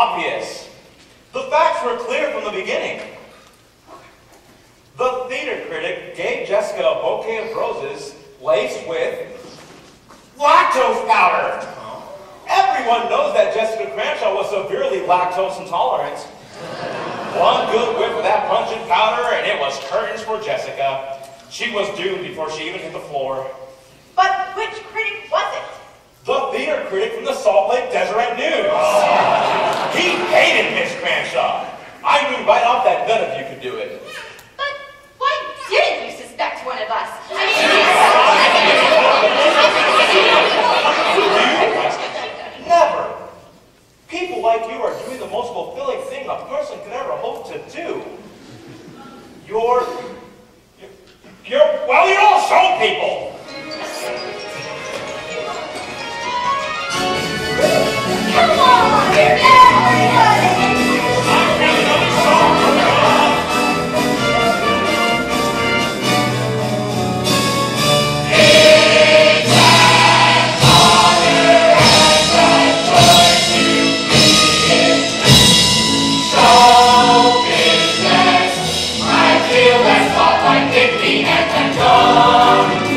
obvious. The facts were clear from the beginning. The theater critic gave Jessica a bouquet of roses laced with lactose powder. Everyone knows that Jessica Cranshaw was severely lactose intolerant. One good whiff of that pungent powder and it was curtains for Jessica. She was doomed before she even hit the floor. But which Never. People like you are doing the most fulfilling thing a person could ever hope to do. You're, you're, you're well, you're all show people. I